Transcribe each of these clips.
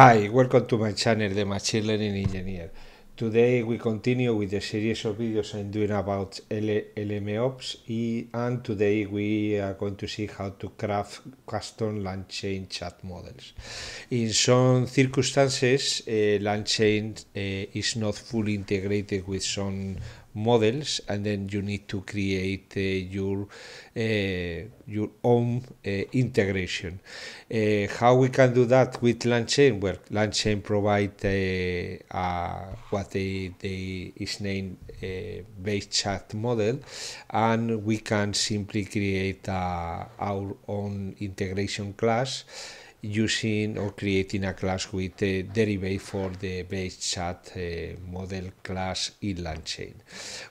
Hi, welcome to my channel, The Machine Learning Engineer. Today we continue with the series of videos I'm doing about L LMOps and today we are going to see how to craft custom LangChain chat models. In some circumstances, uh, LangChain uh, is not fully integrated with some models and then you need to create uh, your uh, your own uh, integration. Uh, how we can do that with LangChain? Well, LangChain provide uh, what they, they is named base chat model and we can simply create our own integration class using or creating a class with a derivative for the base chat uh, model class in LangChain.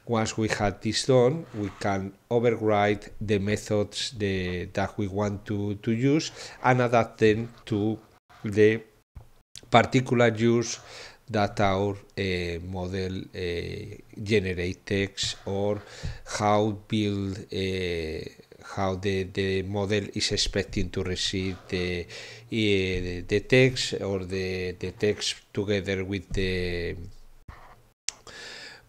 Once we have this done, we can override the methods the, that we want to, to use and adapt them to the particular use that our uh, model uh, generate text or how build uh, how the, the model is expecting to receive the, uh, the text or the, the text together with the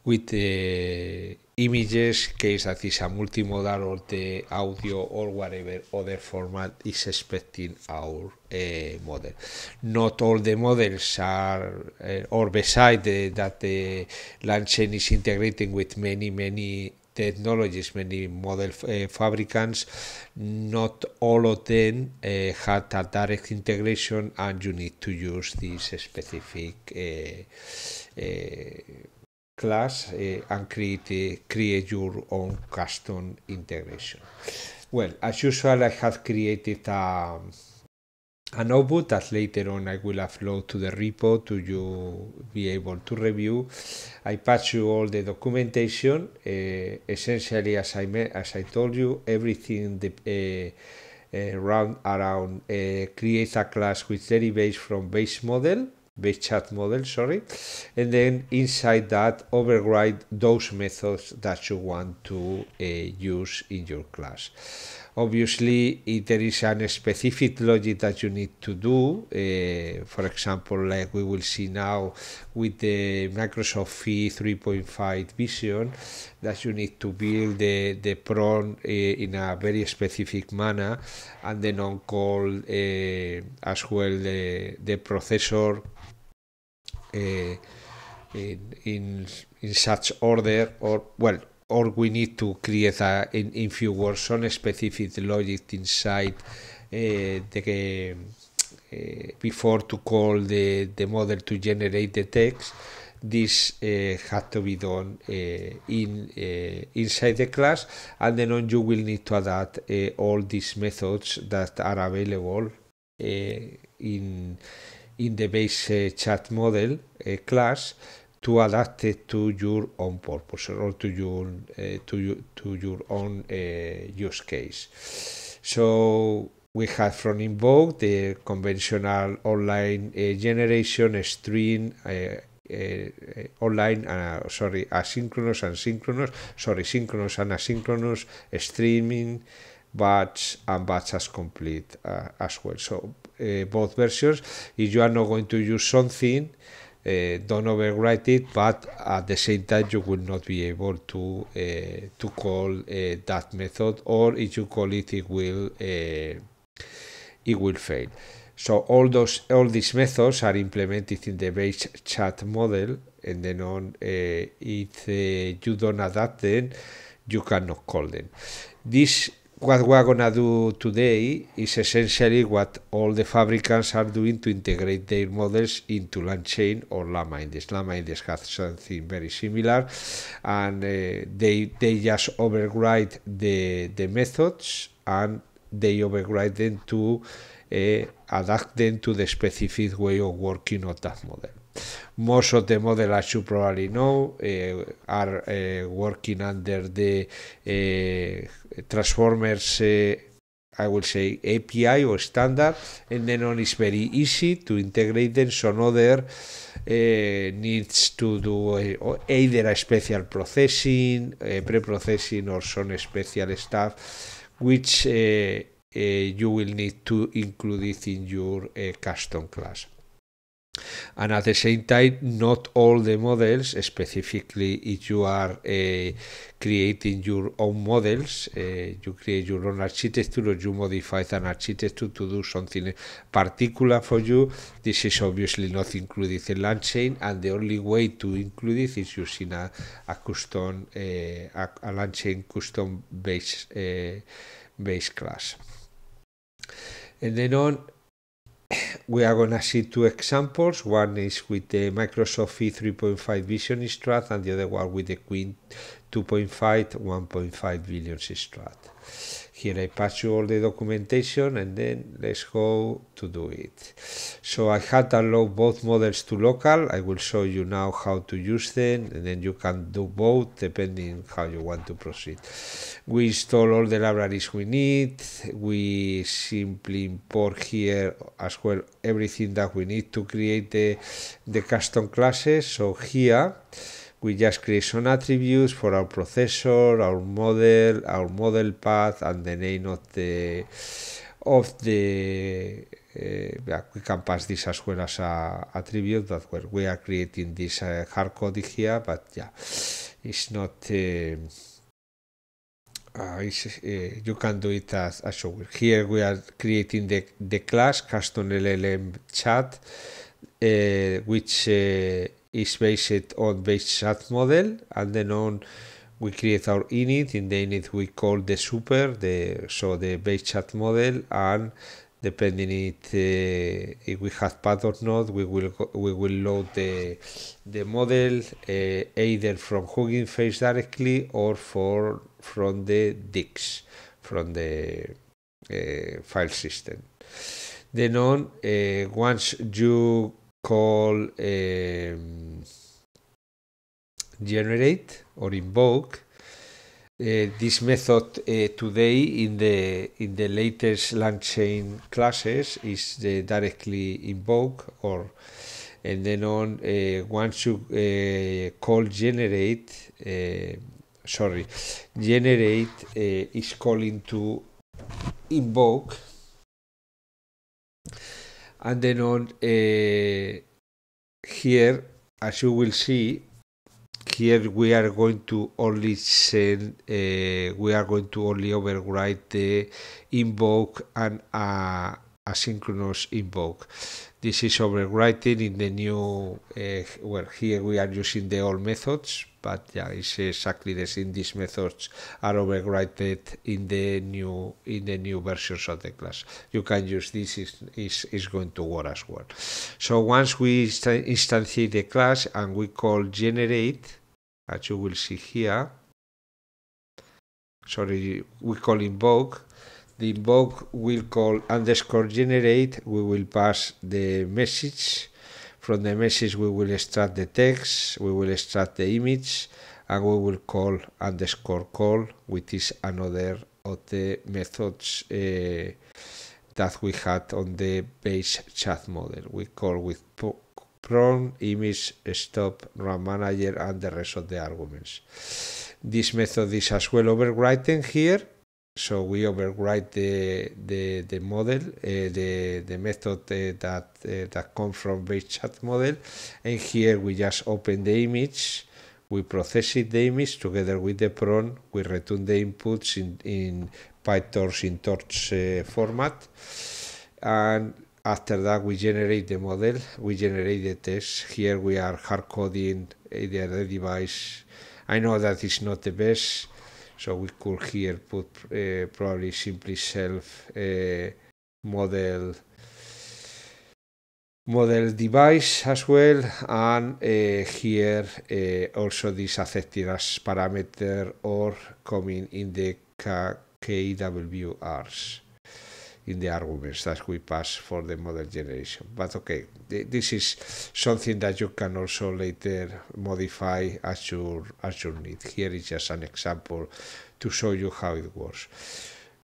with the images case that is a multimodal or the audio or whatever other format is expecting our uh, model. Not all the models are, uh, or beside the, that the LangChain is integrating with many, many technologies, many model uh, fabricants, not all of them uh, had a direct integration and you need to use this specific uh, class and create, create your own custom integration. Well, as usual, I have created a a notebook that later on I will upload to the repo to you be able to review. I patch you all the documentation. Uh, essentially, as I as I told you, everything the uh, uh, round around create a class with derivates from base model, base chat model, sorry, and then inside that override those methods that you want to use in your class obviously if there is a specific logic that you need to do uh, for example like we will see now with the Microsoft Phi 3.5 vision that you need to build the, the prompt uh, in a very specific manner and then on call uh, as well the, the processor in, in in such order or well or we need to create a, in, in few words some specific logic inside uh, the uh, before to call the, the model to generate the text this uh, had to be done uh, in uh, inside the class and then on you will need to adapt all these methods that are available in in the base chat model class to adapt it to your own purpose or to your uh, to your to your own uh, use case. So we have from Invoke the conventional online uh, generation. Uh, online uh, sorry asynchronous and synchronous sorry synchronous and asynchronous streaming batch and batch as complete uh, as well so both versions if you are not going to use something uh, don't overwrite it, but at the same time you will not be able to uh, to call uh, that method, or if you call it, it will it will fail. So all those all these methods are implemented in the base chat model, and then on if you don't adapt them, you cannot call them. This what we're gonna do today is essentially what all the fabricants are doing to integrate their models into LangChain or LlamaIndex. LlamaIndex has something very similar, and uh, they they just override the the methods and they override them to uh, adapt them to the specific way of working of that model. Most of the models, as you probably know, uh, are uh, working under the uh, transformers I will say API or standard, and then on it's very easy to integrate them. So other uh, needs to do uh, either a special processing, uh, pre-processing, or some special stuff, which you will need to include it in your custom class. And at the same time not all the models specifically if you are uh, creating your own models uh, you create your own architecture or you modify an architecture to do something particular for you this is obviously not included in LangChain and the only way to include it is using a, a custom uh, a, a custom base base class. And then on we are going to see two examples. One is with the Microsoft Phi 3.5 Vision Strat and the other one with the Qwen 2.5 1.5 billion strat. Here I pass you all the documentation and then let's go to do it. So I had allowed both models to local. I will show you now how to use them and then you can do both depending how you want to proceed. We install all the libraries we need. We simply import here as well everything that we need to create the, the custom classes. So here we just create some attributes for our processor, our model, our model path, and the name of the of the uh, we can pass this as well as a attribute that where we are creating this uh, hard code here, but yeah, it's not. Uh, uh, you can do it as, as shown. Here we are creating the, the class custom LLM chat, which is based on base chat model and then on we create our init. In the init we call the super the so the base chat model and depending it uh, if we have path or not we will we will load the the model uh, either from Hugging Face directly or for from the DIX from the uh, file system. Then on once you call um, generate or invoke uh, this method uh, today in the in the latest LangChain classes is the directly invoke or and then on uh, once you call generate sorry generate is calling to invoke and then on uh, here as you will see here we are going to only send uh, we are going to only override the invoke and uh, asynchronous invoke. This is overwriting in the new uh, well here we are using the old methods but yeah it's exactly the same these methods are overwritten in the new in the new versions of the class. You can use this is is, is going to work as well. So once we instantiate the class and we call generate as you will see here sorry we call invoke the invoke will call underscore generate we will pass the message from the message we will extract the text we will extract the image and we will call underscore call which is another of the methods uh, that we had on the base chat model. We call with prompt image stop run manager and the rest of the arguments. This method is as well overwritten here so we overwrite the the, the model uh, the the method uh, that uh, that comes from base chat model. And here we just open the image we process it the image together with the prompt we return the inputs in in pytorch in torch uh, format. And after that we generate the model we generate the text. Here we are hard coding either the device. I know that is not the best so we could here put uh, probably simply self uh, model model device as well and uh, here uh, also this affected as parameter or coming in the kwargs in the arguments that we pass for the model generation. But okay, this is something that you can also later modify as your, as your need. Here is just an example to show you how it works.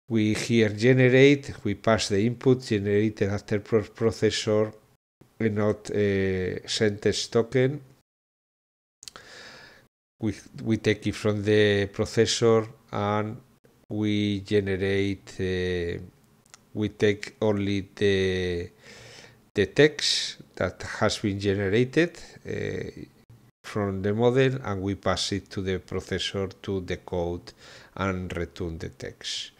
We here generate, we pass the input generated after processor not a sentence token. We, we take it from the processor and we generate uh, we take only the the text that has been generated uh, from the model and we pass it to the processor to decode and return the text.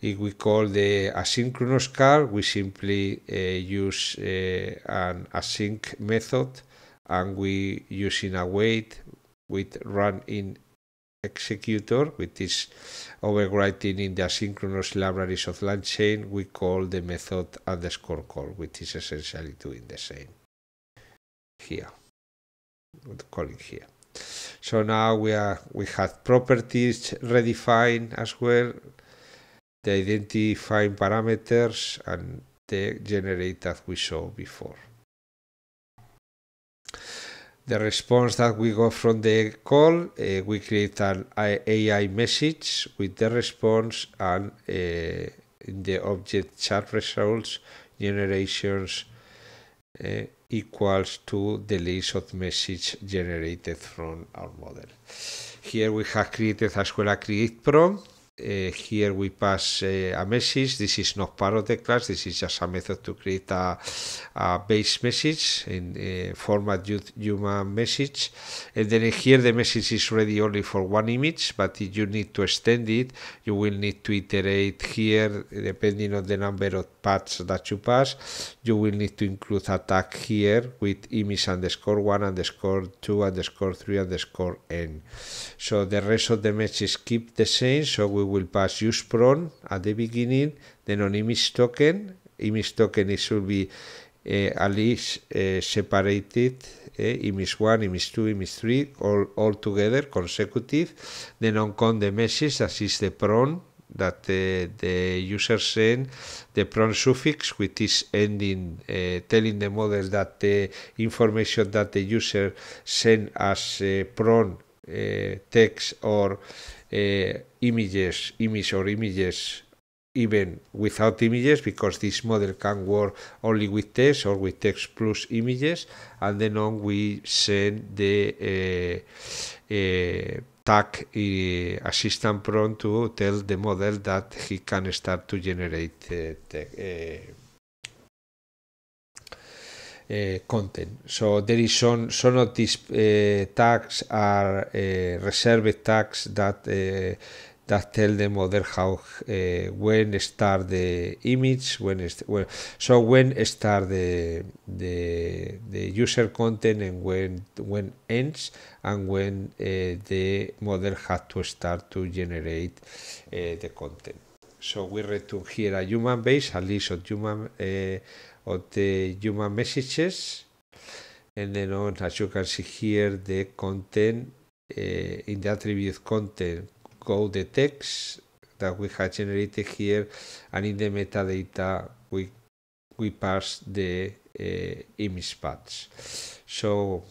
If we call the asynchronous call, we simply uh, use uh, an async method and we using await with run in executor, which is overwriting in the asynchronous libraries of LangChain, we call the method underscore call, which is essentially doing the same here, calling here. So now we are we have properties redefined as well, the identifying parameters and the generate that we saw before the response that we got from the call, uh, we create an AI message with the response and uh, in the object chat results generations uh, equals to the list of message generated from our model. Here we have created a create prompt here we pass uh, a message. This is not part of the class. This is just a method to create a, a base message in uh, format human message. And then here the message is ready only for one image, but if you need to extend it, you will need to iterate here, depending on the number of paths that you pass. You will need to include a tag here with image underscore one underscore two underscore three underscore n. So the rest of the message keep the same. So we will pass use prone at the beginning, then on image token. Image token it should be uh, at least uh, separated uh, image 1, image 2, image 3, all, all together, consecutive. Then on con the message, that is the prone that uh, the user send, the prone suffix, which is ending, uh, telling the model that the information that the user send as uh, text or images, image or images even without images because this model can work only with text or with text plus images and then on we send the uh, uh, tag uh, assistant prompt to tell the model that he can start to generate content. So there is some some of these tags are reserved tags that that tell the model how eh, when start the image, when, when so when start the the the user content and when when ends and when eh, the model had to start to generate eh, the content. So we return here a human base, a list of human of the human messages and then on as you can see here the content in the attribute content go the text that we have generated here and in the metadata we we pass the uh, image paths. So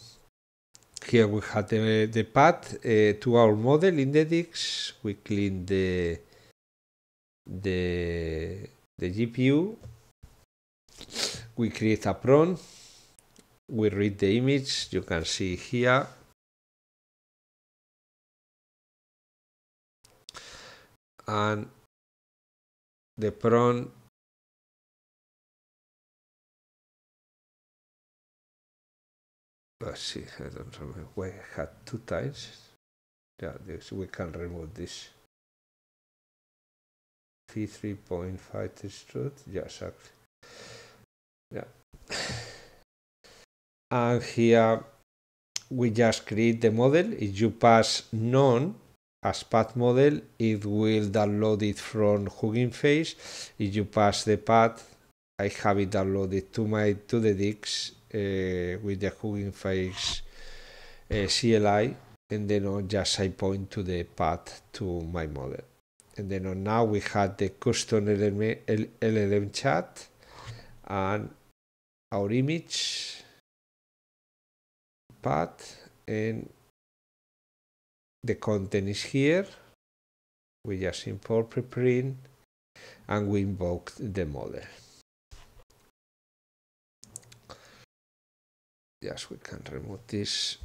here we have the, the path uh, to our model in the Dix. We clean the the the GPU we create a prompt. We read the image. You can see here and the prompt let's see I don't remember we had two times. Yeah this we can remove this. Phi 3.5 is truth. Yeah exactly. Yeah. And here we just create the model. If you pass none as path model it will download it from Hugging Face if you pass the path I have it downloaded to my to the Dix uh, with the Hugging Face uh, CLI and then on just I point to the path to my model. And then on now we had the custom LLM, LLM chat and our image path and the content is here. We just import pprint and we invoke the model. Yes we can remove this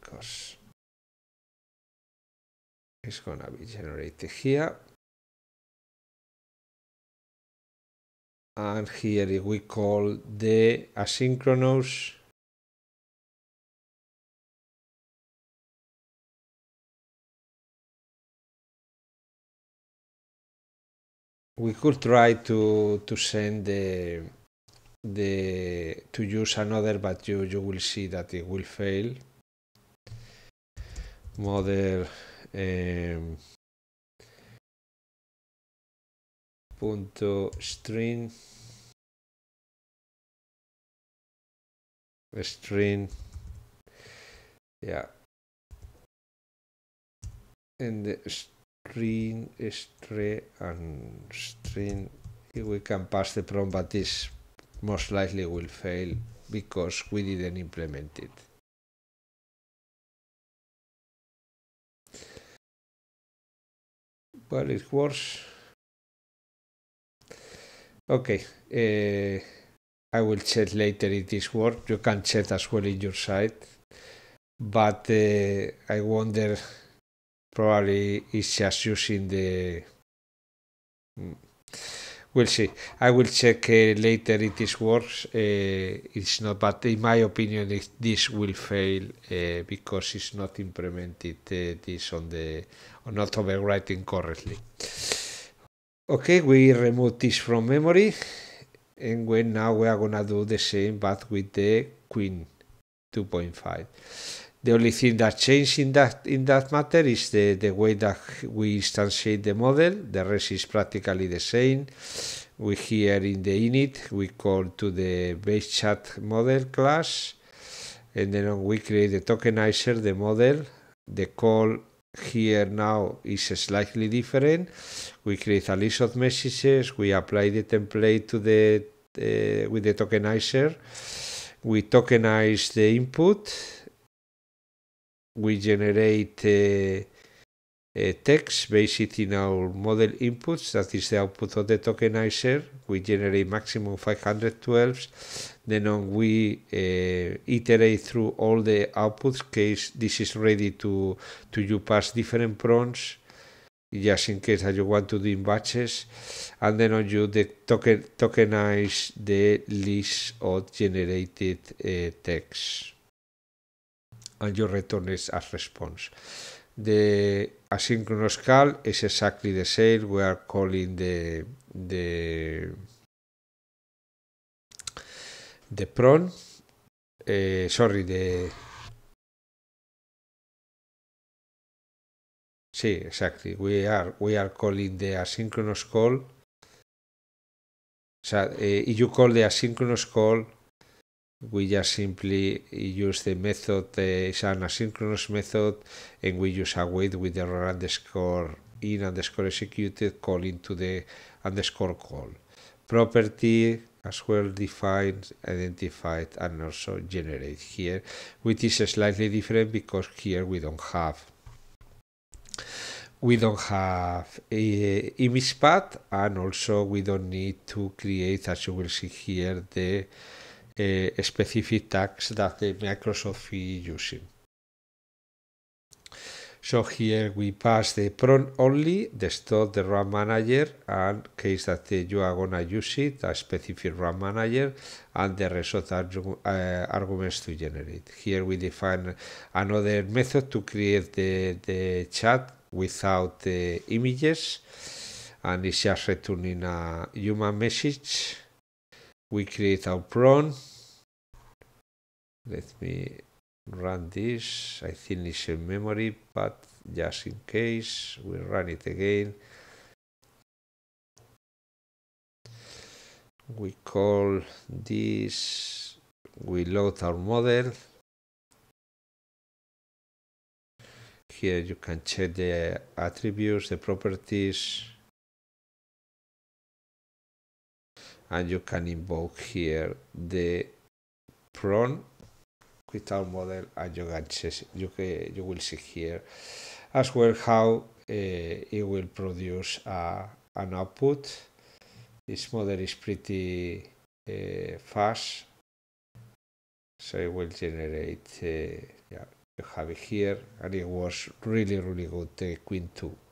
because it's gonna be generated here. And here we call the asynchronous we could try to to send the the to use another but you you will see that it will fail. Model um, punto string string yeah. And the string string and string we can pass the prompt but this most likely will fail because we didn't implement it. Well it works. Okay uh, I will check later if this works. You can check as well in your site. But uh, I wonder probably it's just using the we'll see. I will check uh, later if this works. Uh, it's not but in my opinion this will fail uh, because it's not implemented uh, this on the or not overwriting correctly. Okay we remove this from memory and when now we are gonna do the same but with the Qwen 2.5 the only thing that changed in that in that matter is the, the way that we instantiate the model. The rest is practically the same. We here in the init we call to the base chat model class, and then we create the tokenizer, the model. The call here now is slightly different. We create a list of messages. We apply the template to the uh, with the tokenizer. We tokenize the input we generate a, a text based in our model inputs, that is the output of the tokenizer. We generate maximum 512. Then on we uh, iterate through all the outputs. Case this is ready to to you pass different prompts, just in case that you want to do in batches. And then on you the token tokenize the list of generated uh, text you return it as response. The asynchronous call is exactly the same. We are calling the the the prompt. Uh, sorry, the Sí, exactly. We are we are calling the asynchronous call. O sea, uh, you call the asynchronous call we just simply use the method, uh, it's an asynchronous method, and we use await with the underscore in underscore executed calling to the underscore call. Property as well defined, identified, and also generate here, which is slightly different because here we don't have we don't have a image path and also we don't need to create as you will see here the uh, specific tags that the Microsoft is using. So here we pass the prompt only, the store the run manager, and case that you are gonna use it, a specific run manager, and the result the uh, arguments to generate. Here we define another method to create the, the chat without the images, and it's just returning a human message we create our prawn. Let me run this. I think it's in memory but just in case we run it again. We call this we load our model. Here you can check the attributes the properties and you can invoke here the prompt crystal model and you can you, can, you will see here as well how uh, it will produce uh, an output. This model is pretty uh, fast. So it will generate uh, yeah you have it here. And it was really really good the Qwen 2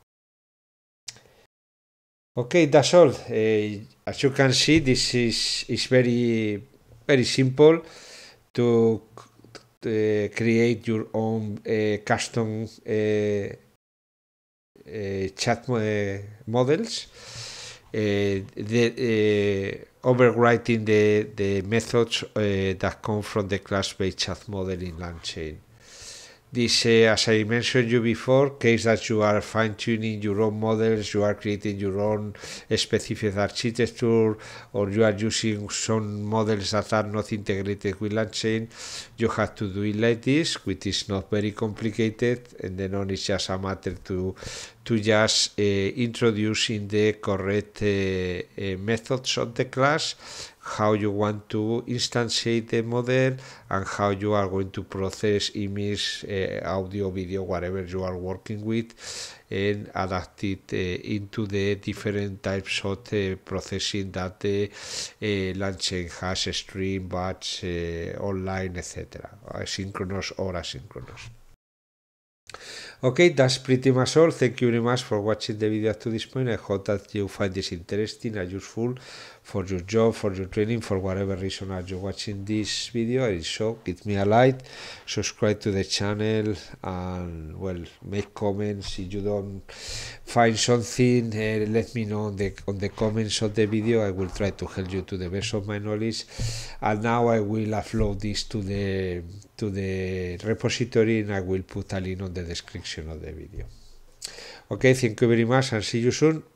Okay, that's all. Uh, as you can see, this is is very very simple to uh, create your own uh, custom chat models. the overwriting the the methods that come from the class-based chat model in LangChain. This, uh, as I mentioned you before, case that you are fine-tuning your own models, you are creating your own specific architecture, or you are using some models that are not integrated with LangChain, you have to do it like this, which is not very complicated, and then on it's just a matter to to just uh, introduce in the correct uh, uh, methods of the class how you want to instantiate the model and how you are going to process image, uh, audio, video, whatever you are working with and adapt it uh, into the different types of uh, processing that the uh, has, stream, batch, online, etc. Asynchronous or asynchronous. Okay, that's pretty much all. Thank you very much for watching the video up to this point. I hope that you find this interesting and useful for your job, for your training, for whatever reason are you watching this video. If so, give me a like, subscribe to the channel, and well, make comments. If you don't find something, uh, let me know on the on the comments of the video. I will try to help you to the best of my knowledge. And now I will upload this to the to the repository, and I will put a link on the description of the video. Okay, thank you very much, and see you soon.